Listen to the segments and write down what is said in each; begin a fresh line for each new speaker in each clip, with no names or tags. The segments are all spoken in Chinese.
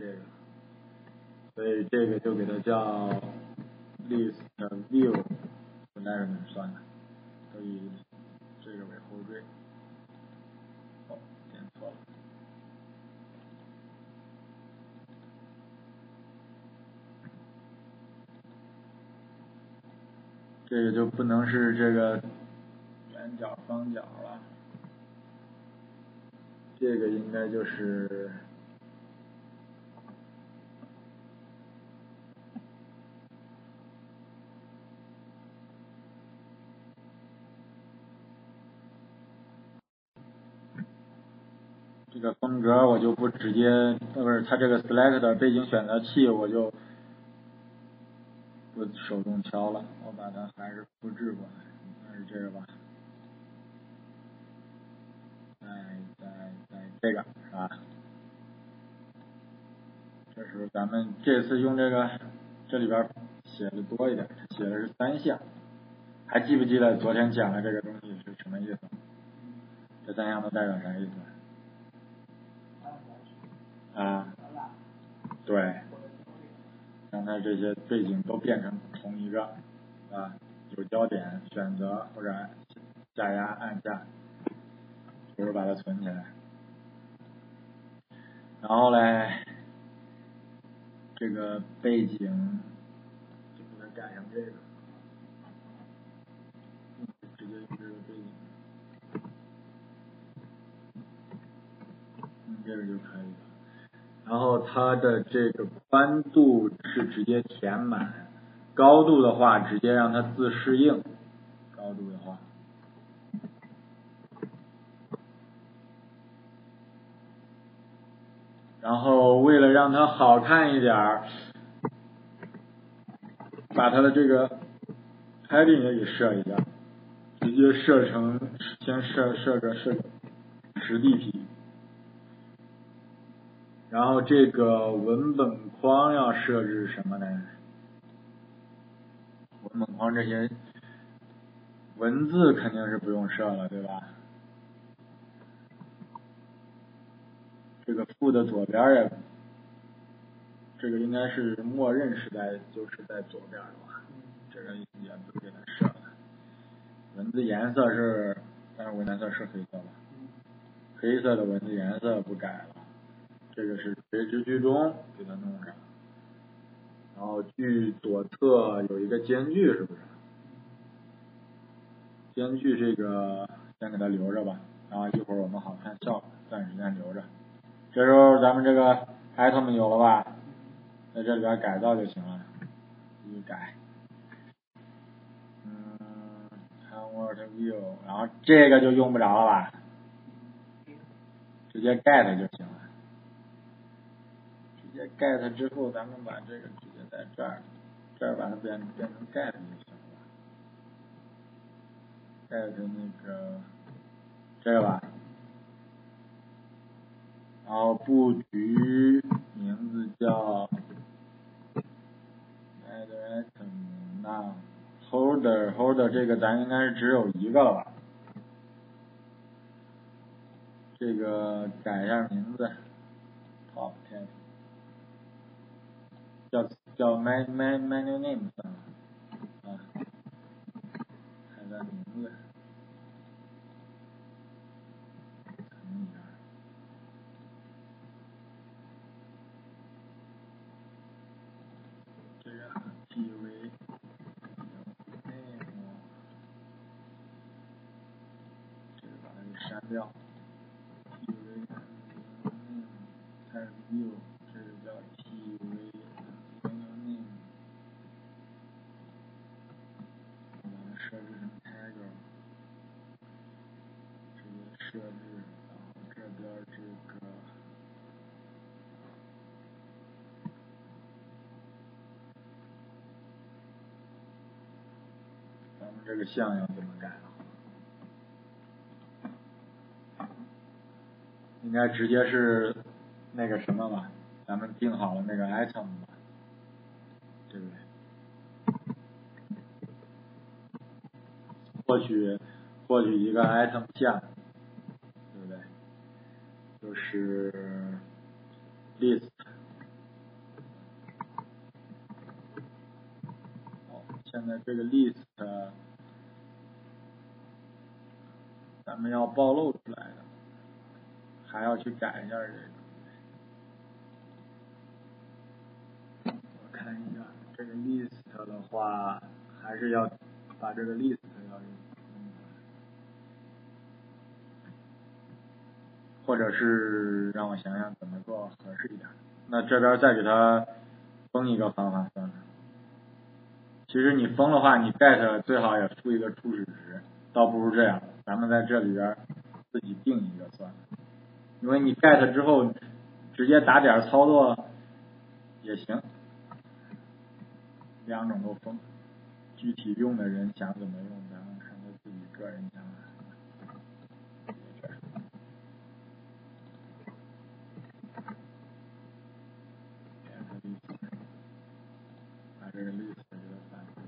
这个，所以这个就给它叫 list view element 算了，所以这个为后缀。哦，点错了。这个就不能是这个圆角、方角了，这个应该就是这个风格，我就不直接，呃，不是它这个 select 的背景选择器，我就。不手动敲了，我把它还是复制过来，还是这个吧，再再再这个是吧？这时候咱们这次用这个，这里边写的多一点，写的是三项，还记不记得昨天讲的这个东西是什么意思？这三项都代表啥意思？啊？对。让它这些背景都变成同一个，啊，有焦点，选择或者下压按下，就是把它存起来。然后嘞，这个背景就给它改成这个，直接用这个背景，用这个就可以。然后它的这个宽度是直接填满，高度的话直接让它自适应。高度的话，然后为了让它好看一点儿，把它的这个 heading 也给设一下，直接设成先设设个设个实地体。然后这个文本框要设置什么呢？文本框这些文字肯定是不用设了，对吧？这个负的左边也，这个应该是默认是在就是在左边的吧？这个也不给它设了。文字颜色是，但是文字颜色是黑色吧？黑色的文字颜色不改了。这个是垂直居中，给它弄上，然后距左侧有一个间距，是不是？间距这个先给它留着吧，然后一会儿我们好看效果，暂时先留着。这时候咱们这个 item 有了吧，在这里边改造就行了，一改，嗯，convert view，然后这个就用不着了吧，直接 get 就行 get 之后，咱们把这个直接在这儿，这儿把它变变成 get 就行了。get 那个这个吧，然后布局名字叫 add item 那 holder holder 这个咱应该是只有一个了吧？这个改一下名字，top ten。叫叫 my my my 设置，然后这边这个，咱们这个像要怎么改？应该直接是那个什么吧？咱们定好了那个 item 吧，对不对？获取获取一个 item 项，是 list。好，现在这个 list 咱们要暴露出来的，还要去改一下这个。我看一下这个 list 的话，还是要把这个 list。或者是让我想想怎么做合适一点。那这边再给他封一个方法算了。其实你封的话，你 get 最好也出一个初始值，倒不如这样，咱们在这里边自己定一个算了。因为你 get 之后直接打点操作也行，两种都封。具体用的人想怎么用，咱们看他自己个人想法。这个 list 给它翻出来，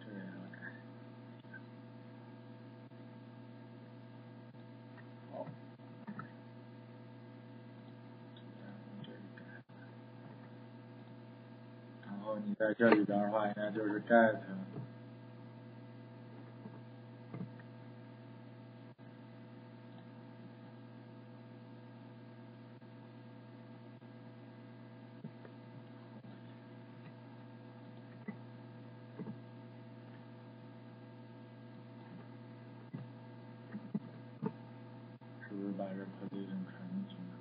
这个也要改。好，这个改。然后你在这里边的话，应该就是 get。是不是把这 position 传进去了？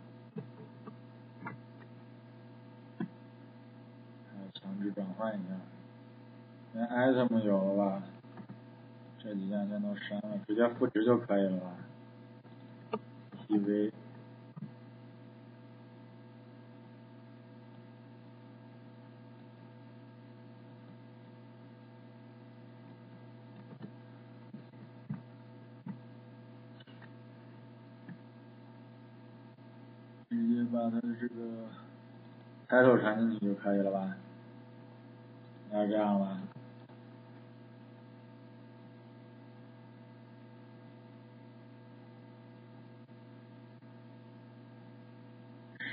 还要强制转换一下。连 item 有了吧？这几件全都删了，直接复制就可以了吧？tv。直接把它的这个 title 传进去就可以了吧？要这样吧？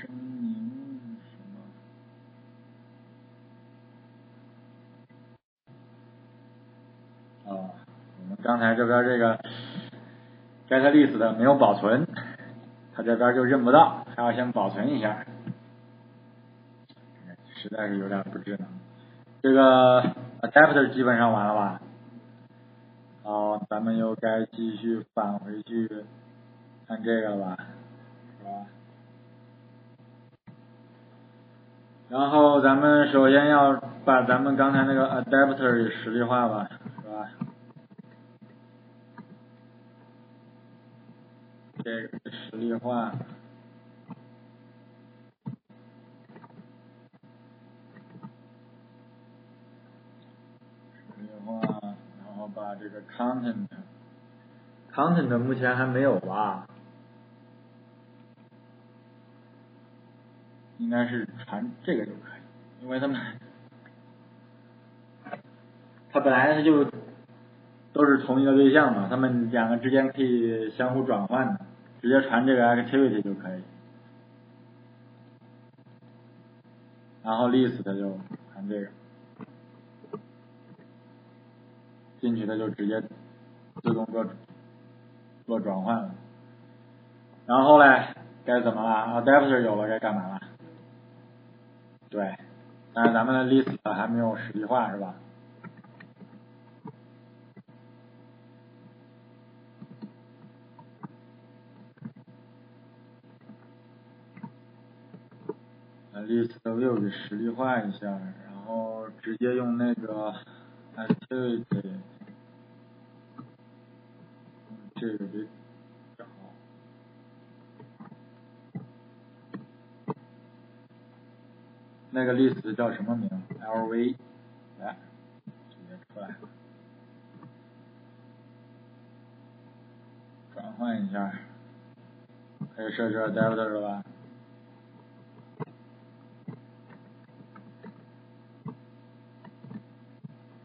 声明什么？哦，我们刚才这边这个 get list 的没有保存，它这边就认不到，还要先保存一下，实在是有点不智能。这个 adapter 基本上完了吧？好，咱们又该继续返回去看这个了吧？是吧？然后咱们首先要把咱们刚才那个 adapter 实例化吧，是吧？这个实例化。实例化，然后把这个 content，content 目前还没有吧？应应该是传这个就可以，因为他们，他本来他就都是同一个对象嘛，他们两个之间可以相互转换的，直接传这个 activity 就可以。然后 list 就传这个，进去它就直接自动做做转换了。然后嘞，该怎么了？adapter 有了，该干嘛？但是咱们的 list 还没有实例化是吧？把 list view 给实例化一下，然后直接用那个 activity 这个给找。那个 list 叫什么名？LV，来，直接出来，转换一下，可以设置 adapter 了吧？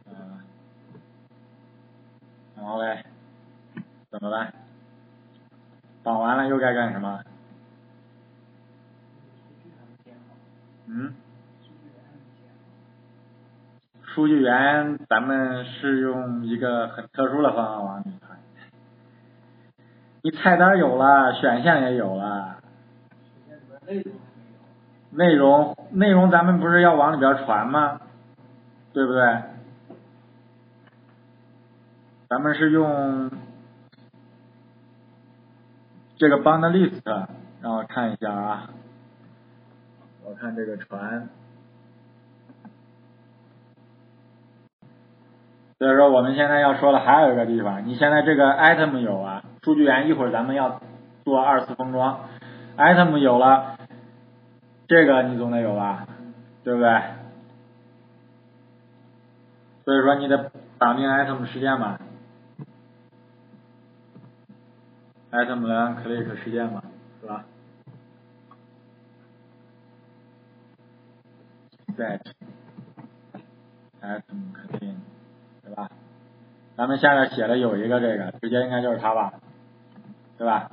嗯，然后嘞，怎么办？绑完了又该干什么？嗯？数据源咱们是用一个很特殊的方法往里传。你菜单有了，选项也有了。内容内容咱们不是要往里边传吗？对不对？咱们是用这个 bound list，让我看一下啊。我看这个传，所以说我们现在要说的还有一个地方，你现在这个 item 有啊，数据源一会儿咱们要做二次封装，item 有了，这个你总得有吧，对不对？所以说你得绑定 item 事件嘛，item 栏 click 事件嘛，是吧？set item contain 对吧？咱们下面写的有一个这个，直接应该就是它吧，对吧？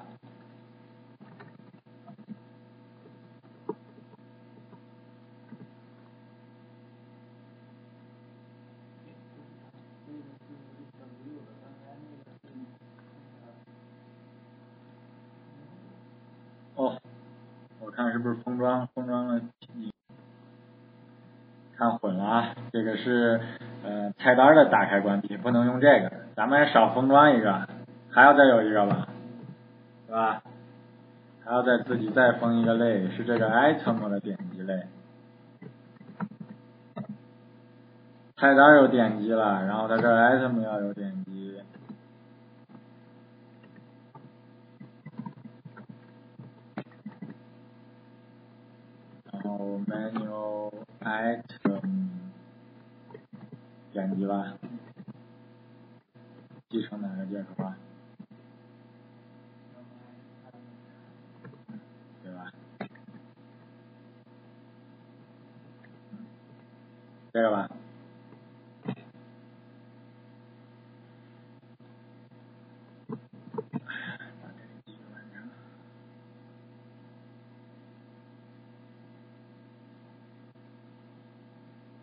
哦，我看是不是封装封装了？看混了啊！这个是菜单的打开关闭，不能用这个。咱们少封装一个，还要再有一个吧，是吧？还要再自己再封一个类，是这个 item 的点击类。菜单有点击了，然后它这 item 要有点击。对吧，继承哪个接口啊？对吧？这个吧。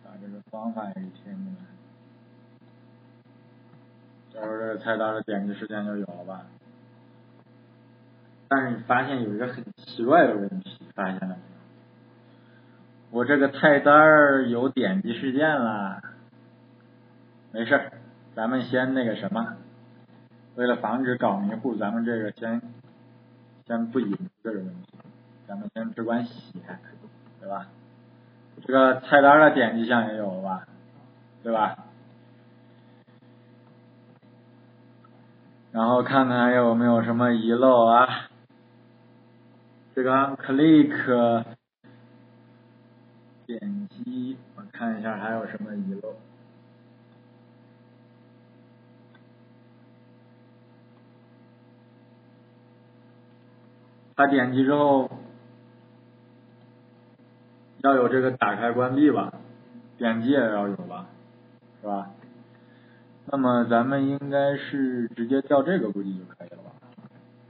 把这个方法也填进来，到时候这个菜单的点击时间就有了吧？但是你发现有一个很奇怪的问题，发现了没有？我这个菜单有点击事件了，没事，咱们先那个什么，为了防止搞迷糊，咱们这个先先不引这个问题，咱们先只管写，对吧？这个菜单的点击项也有了吧，对吧？然后看看还有没有什么遗漏啊？这个 click 点击，我看一下还有什么遗漏。他点击之后。要有这个打开关闭吧，点击也要有吧，是吧？那么咱们应该是直接调这个估计就可以了吧，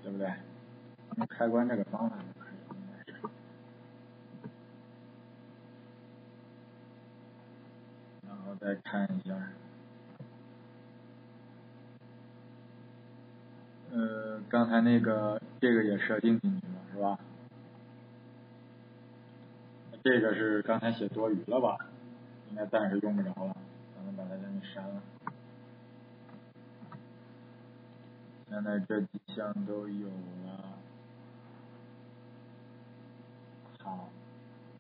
对不对？用开关这个方法就可以，应该是。然后再看一下，呃，刚才那个这个也设定进去了，是吧？这个是刚才写多余了吧？应该暂时用不着了，咱们把它先给删了。现在这几项都有了，好，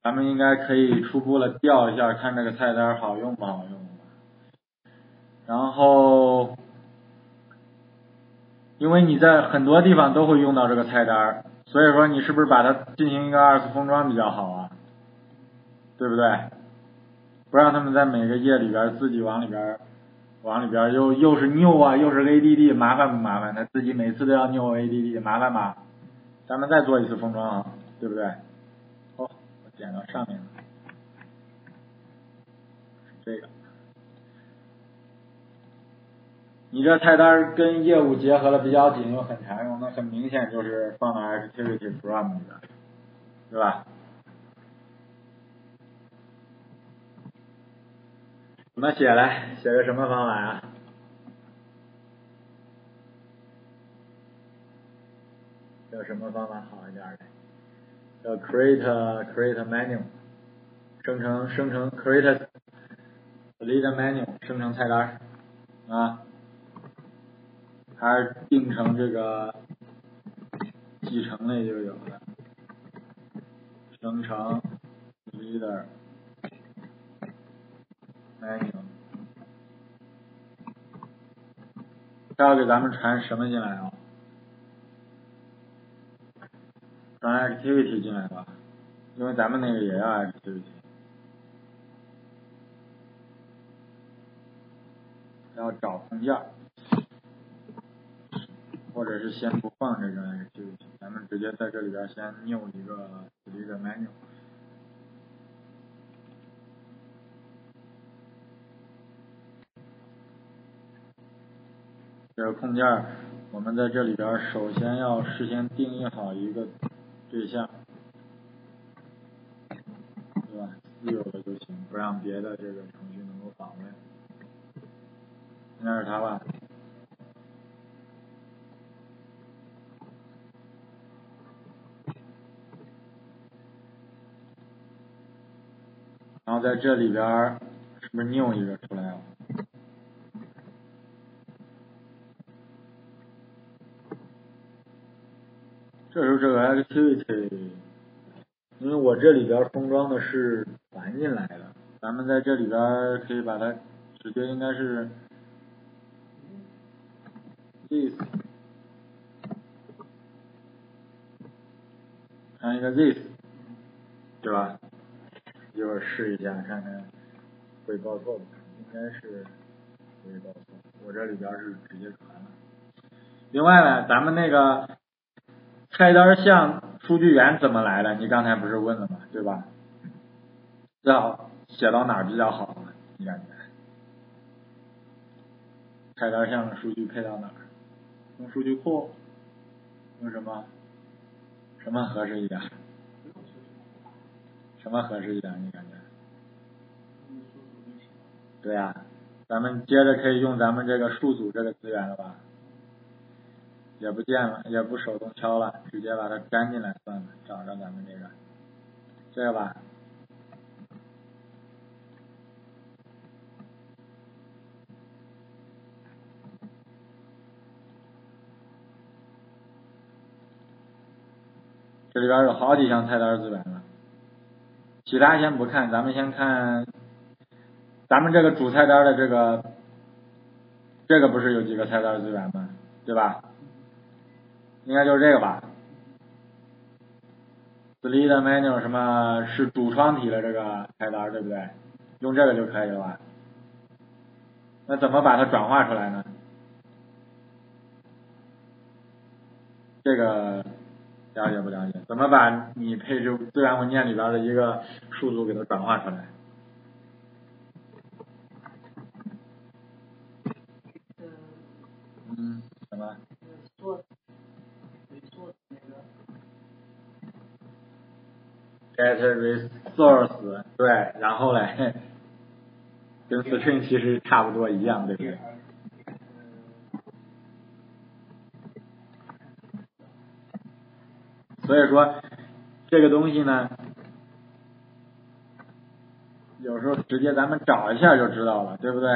咱们应该可以初步的调一下，看这个菜单好用不好用。然后，因为你在很多地方都会用到这个菜单，所以说你是不是把它进行一个二次封装比较好啊？对不对？不让他们在每个页里边自己往里边往里边又又是 new 啊，又是 add，麻烦不麻烦？他自己每次都要 new add，麻烦吧？咱们再做一次封装啊，对不对？哦，我点到上面了，这个。你这菜单跟业务结合的比较紧，又很常用，那很明显就是放到 activity from 里边，对吧？怎么写来？写个什么方法啊？叫什么方法好一点的？叫 create create menu，生成生成 create lead menu，生成菜单啊，还是定成这个继承类就有了，生成 leader menu，它要给咱们传什么进来啊？传 activity 进来吧，因为咱们那个也要 activity，要找控件，或者是先不放这个 activity，咱们直接在这里边先 new 一个一个 menu，这个控件我们在这里边首先要事先定义好一个。对象，对吧？私有的就行，不让别的这个程序能够访问。应该是它吧？然后在这里边是不是 new 一个出来了？这时候这个 activity，因为我这里边封装的是传进来的，咱们在这里边可以把它直接应该是 this，看一个 this，对吧？一会儿试一下看看会报错不？应该是会报错，我这里边是直接传了。另外呢，咱们那个。菜单项数据源怎么来的？你刚才不是问了吗？对吧？最好写到哪儿比较好？你感觉？菜单项的数据配到哪儿？用数据库？用什么？什么合适一点？什么合适一点？你感觉？对呀，咱们接着可以用咱们这个数组这个资源了吧？也不见了，也不手动敲了，直接把它粘进来算了。找着咱们这个，这个吧。这里边有好几项菜单资源了，其他先不看，咱们先看咱们这个主菜单的这个，这个不是有几个菜单资源吗？对吧？应该就是这个吧，Select Menu 什么是主窗体的这个菜单，对不对？用这个就可以了吧？那怎么把它转化出来呢？这个了解不了解？怎么把你配置资源文件里边的一个数组给它转化出来？嗯，什么？get resource 对，然后嘞，跟 string 其实差不多一样，对不对？所以说这个东西呢，有时候直接咱们找一下就知道了，对不对？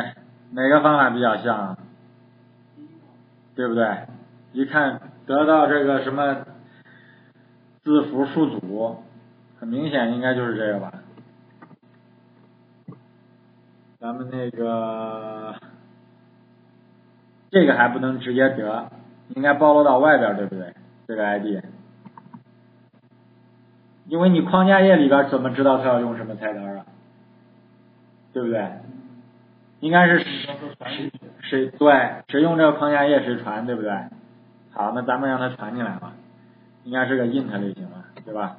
哪个方法比较像？对不对？一看得到这个什么字符数组。很明显，应该就是这个吧。咱们那个这个还不能直接得，应该暴露到外边，对不对？这个 ID，因为你框架页里边怎么知道他要用什么菜单啊？对不对？应该是谁谁对谁用这个框架页谁传，对不对？好，那咱们让它传进来吧，应该是个 int 类型吧，对吧？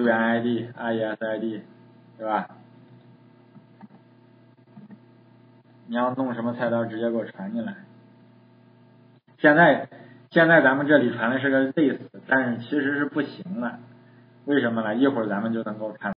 资源 ID、IES ID，对吧？你要弄什么菜单，直接给我传进来。现在现在咱们这里传的是个 this，但是其实是不行的，为什么呢？一会儿咱们就能够看。